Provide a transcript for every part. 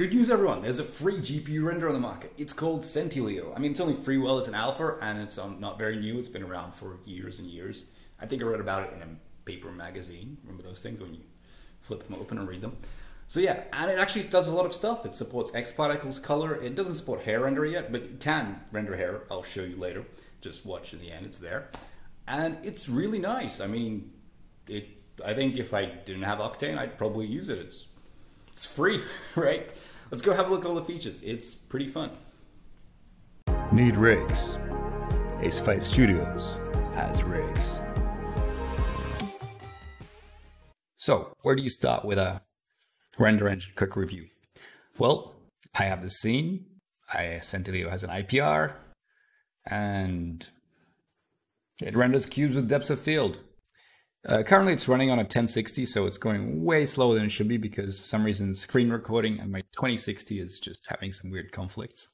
Good news, everyone. There's a free GPU render on the market. It's called Centileo. I mean, it's only free while it's an alpha, and it's um, not very new. It's been around for years and years. I think I read about it in a paper magazine. Remember those things when you flip them open and read them? So yeah, and it actually does a lot of stuff. It supports X particles color. It doesn't support hair render yet, but it can render hair. I'll show you later. Just watch in the end, it's there. And it's really nice. I mean, it. I think if I didn't have Octane, I'd probably use it. It's it's free, right? Let's go have a look at all the features. It's pretty fun. Need rigs? Ace5 Studios has rigs. So, where do you start with a render engine quick review? Well, I have the scene. I Centileo has an IPR, and it renders cubes with depth of field. Uh, currently, it's running on a 1060, so it's going way slower than it should be because for some reason screen recording and my 2060 is just having some weird conflicts.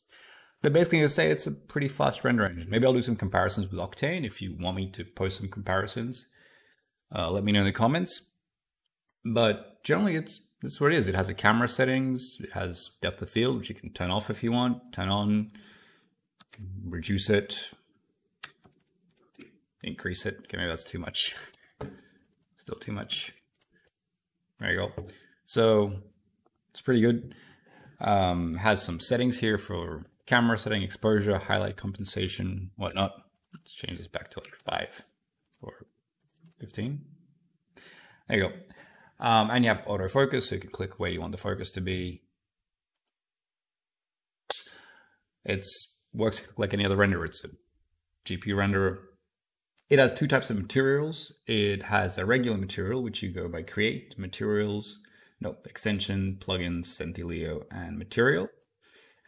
But basically, I say it's a pretty fast render engine. Maybe I'll do some comparisons with Octane if you want me to post some comparisons. Uh, let me know in the comments. But generally, it's that's what it is. It has a camera settings. It has depth of field, which you can turn off if you want, turn on, reduce it, increase it. Okay, maybe that's too much. Still too much. There you go. So it's pretty good. Um, has some settings here for camera setting, exposure, highlight compensation, whatnot. Let's change this back to like five or 15. There you go. Um, and you have autofocus, so you can click where you want the focus to be. It's works like any other renderer. It's a GPU renderer it has two types of materials. It has a regular material, which you go by create, materials, no, extension, plugins, Centileo, and material.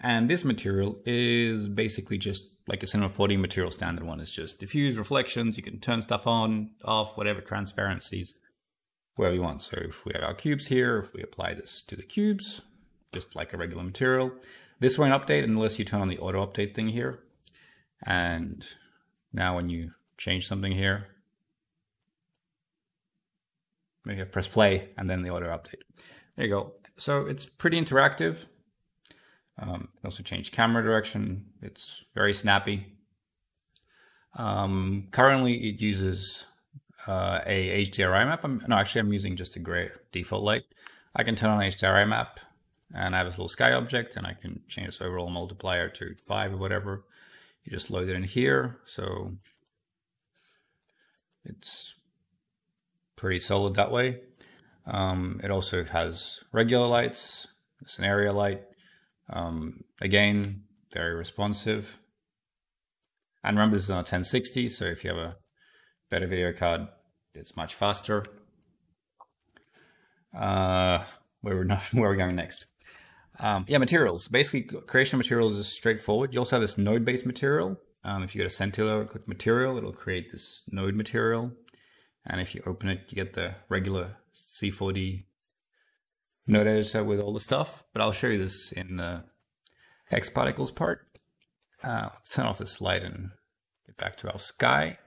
And this material is basically just like a Cinema 4D material standard one. It's just diffuse reflections. You can turn stuff on, off, whatever transparencies, wherever you want. So if we have our cubes here, if we apply this to the cubes, just like a regular material, this won't update unless you turn on the auto update thing here. And now when you change something here. Maybe I press play and then the auto update. There you go. So it's pretty interactive. Um, also change camera direction. It's very snappy. Um, currently, it uses uh, a HDRI map. I'm, no, actually, I'm using just a gray default light. I can turn on HDRI map, and I have this little sky object, and I can change this overall multiplier to five or whatever. You just load it in here. So it's pretty solid that way. Um, it also has regular lights, scenario light. Um, again, very responsive. And remember, this is on a 1060, so if you have a better video card, it's much faster. Uh, where we're not, where we're going next. Um, yeah, materials. Basically, creation materials is straightforward. You also have this node-based material, um, if you go to Centileo, click material, it'll create this node material. And if you open it, you get the regular C4D node editor with all the stuff. But I'll show you this in the X particles part. Uh, let's turn off this light and get back to our sky.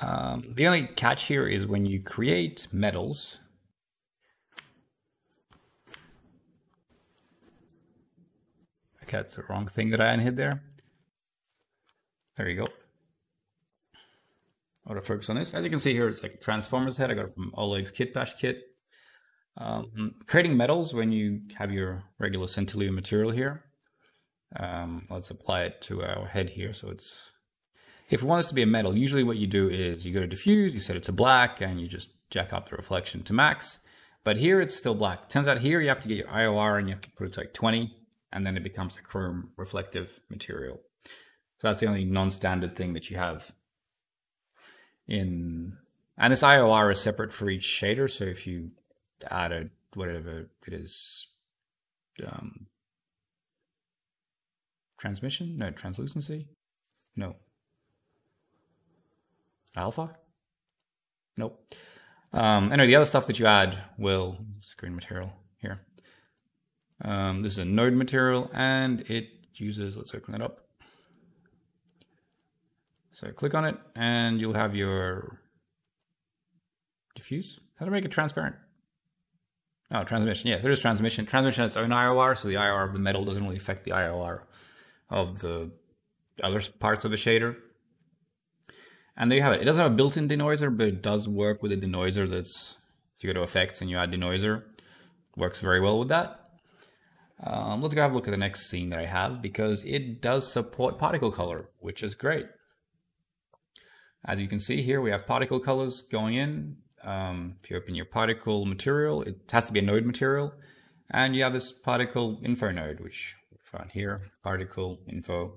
Um, the only catch here is when you create metals, Okay, that's the wrong thing that I hid there. There you go. I'll focus on this. As you can see here, it's like a Transformers head. I got it from Oleg's Kit Bash kit. Um, creating metals when you have your regular Centileo material here. Um, let's apply it to our head here. So it's, if we want this to be a metal, usually what you do is you go to diffuse, you set it to black, and you just jack up the reflection to max. But here it's still black. Turns out here you have to get your IOR and you have to put it to like 20, and then it becomes a chrome reflective material. So that's the only non-standard thing that you have in, and this IOR is separate for each shader. So if you add a, whatever it is, um, transmission, no, translucency, no, alpha, nope. Um, anyway, the other stuff that you add will, screen material here. Um, this is a node material and it uses, let's open that up. So click on it and you'll have your diffuse. How to make it transparent? Oh, transmission. Yes, there is transmission. Transmission has its own IOR, so the IOR of the metal doesn't really affect the IOR of the other parts of the shader. And there you have it. It doesn't have a built-in denoiser, but it does work with a denoiser that's, if you go to effects and you add denoiser, works very well with that. Um, let's go have a look at the next scene that I have because it does support particle color, which is great. As you can see here, we have particle colors going in um, if you open your particle material, it has to be a node material. And you have this particle info node, which found here, particle info.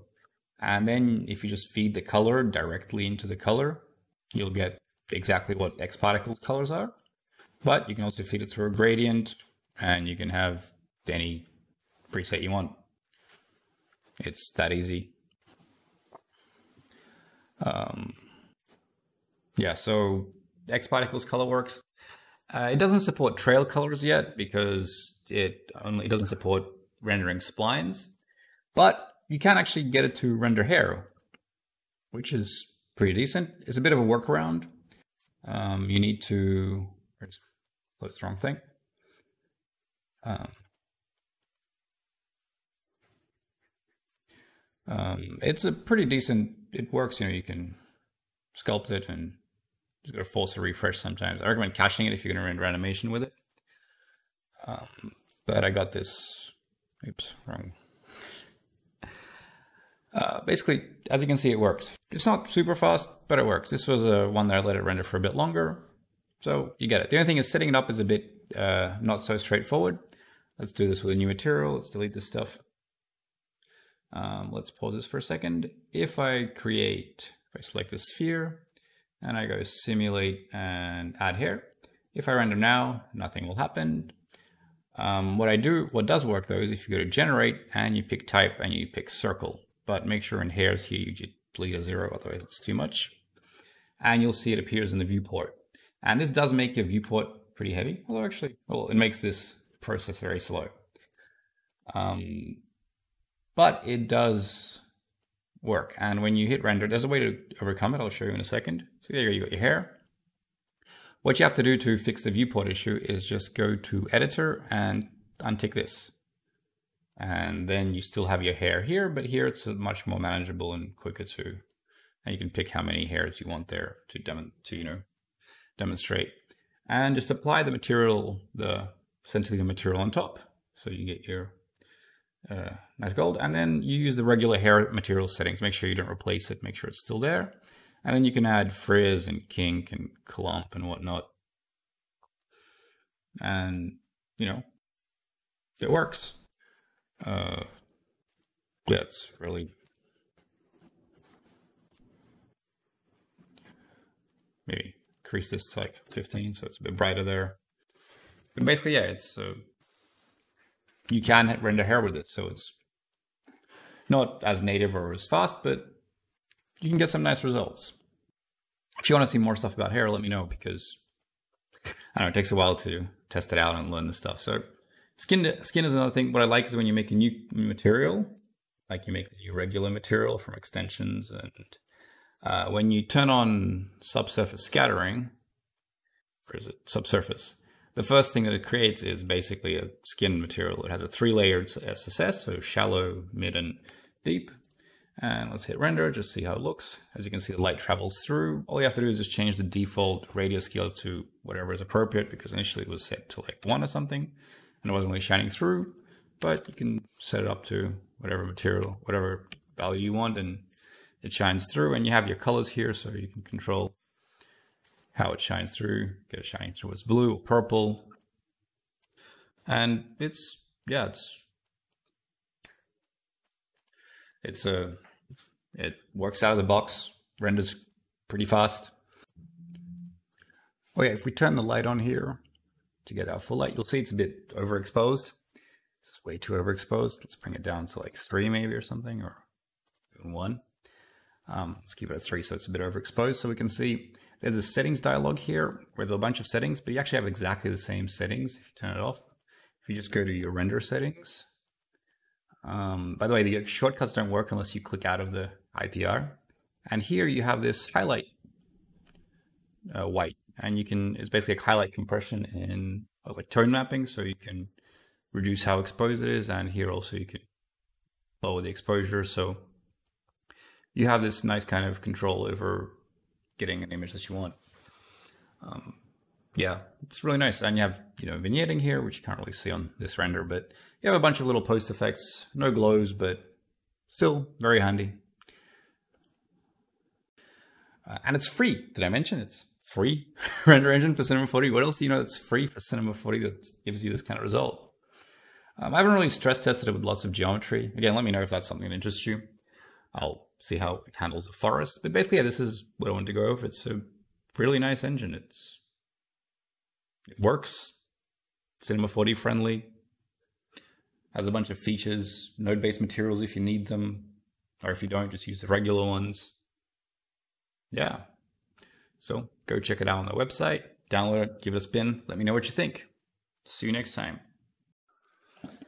And then if you just feed the color directly into the color, you'll get exactly what X particle colors are. But you can also feed it through a gradient and you can have any preset you want. It's that easy. Um, yeah, so X Particles ColorWorks. Uh, it doesn't support trail colors yet because it only it doesn't support rendering splines, but you can actually get it to render hair, which is pretty decent. It's a bit of a workaround. Um, you need to, that's the wrong thing. Um, um, it's a pretty decent, it works, you know, you can sculpt it and just going to force a refresh sometimes. I recommend caching it if you're going to render animation with it. Um, but I got this, oops, wrong. Uh, basically, as you can see, it works. It's not super fast, but it works. This was a one that I let it render for a bit longer. So you get it. The only thing is setting it up is a bit uh, not so straightforward. Let's do this with a new material. Let's delete this stuff. Um, let's pause this for a second. If I create, if I select the sphere, and I go simulate and add here. If I render now, nothing will happen. Um, what I do, what does work though, is if you go to generate and you pick type and you pick circle, but make sure in hairs here you delete a zero, otherwise it's too much. And you'll see it appears in the viewport. And this does make your viewport pretty heavy, although actually, well, it makes this process very slow. Um, but it does work. And when you hit render, there's a way to overcome it. I'll show you in a second. So there you go, you got your hair. What you have to do to fix the viewport issue is just go to editor and untick this. And then you still have your hair here, but here it's much more manageable and quicker too. and you can pick how many hairs you want there to, dem to you know, demonstrate. And just apply the material, the Centileo material on top. So you get your uh, nice gold. And then you use the regular hair material settings. Make sure you don't replace it. Make sure it's still there. And then you can add frizz and kink and clump and whatnot. And, you know, it works. Uh, yeah, it's really maybe increase this to like 15 so it's a bit brighter there. But basically, yeah, it's uh, you can render hair with it. So it's not as native or as fast, but you can get some nice results. If you want to see more stuff about hair, let me know because I don't know, it takes a while to test it out and learn the stuff. So skin skin is another thing. What I like is when you make a new material, like you make a new regular material from extensions and uh, when you turn on subsurface scattering, or is it subsurface? The first thing that it creates is basically a skin material. It has a three layered SSS, so shallow, mid, and deep. And let's hit render, just see how it looks. As you can see, the light travels through. All you have to do is just change the default radius scale to whatever is appropriate because initially it was set to like one or something and it wasn't really shining through. But you can set it up to whatever material, whatever value you want and it shines through and you have your colors here so you can control how it shines through, get it shining through as blue or purple. And it's, yeah, it's, it's a, it works out of the box, renders pretty fast. Oh yeah, if we turn the light on here to get our full light, you'll see it's a bit overexposed. It's way too overexposed. Let's bring it down to like three maybe or something, or one. Um, let's keep it at three so it's a bit overexposed so we can see there's a settings dialog here with a bunch of settings, but you actually have exactly the same settings if you turn it off. If you just go to your render settings. Um, by the way, the shortcuts don't work unless you click out of the IPR. And here you have this highlight uh, white and you can, it's basically a highlight compression in like tone mapping. So you can reduce how exposed it is. And here also you can lower the exposure. So you have this nice kind of control over getting an image that you want. Um, yeah, it's really nice. And you have, you know, vignetting here, which you can't really see on this render, but you have a bunch of little post effects, no glows, but still very handy. Uh, and it's free. Did I mention it's free render engine for Cinema 4D? What else do you know that's free for Cinema 4D that gives you this kind of result? Um, I haven't really stress tested it with lots of geometry. Again, let me know if that's something that interests you. I'll see how it handles a forest. But basically, yeah, this is what I want to go over. It's a really nice engine. It's it works. Cinema 4D friendly. Has a bunch of features, node-based materials if you need them. Or if you don't, just use the regular ones. Yeah. So go check it out on the website, download it, give it a spin, let me know what you think. See you next time.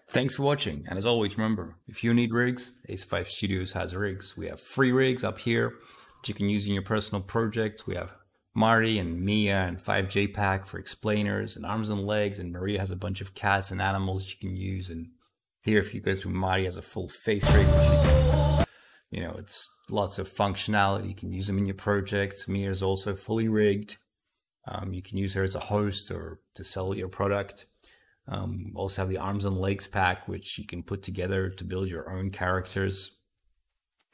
Thanks for watching, and as always, remember, if you need rigs, Ace5 Studios has rigs. We have free rigs up here that you can use in your personal projects. We have Marty and Mia and 5J Pack for explainers and arms and legs, and Maria has a bunch of cats and animals you can use. And here, if you go through Marty has a full face rig, which you can, you know, it's lots of functionality. You can use them in your projects. Mia is also fully rigged. Um, you can use her as a host or to sell your product. Um, also have the arms and legs pack, which you can put together to build your own characters.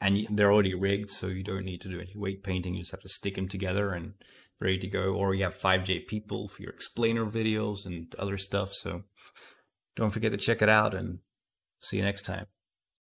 And they're already rigged, so you don't need to do any weight painting. You just have to stick them together and ready to go. Or you have 5J people for your explainer videos and other stuff. So don't forget to check it out and see you next time.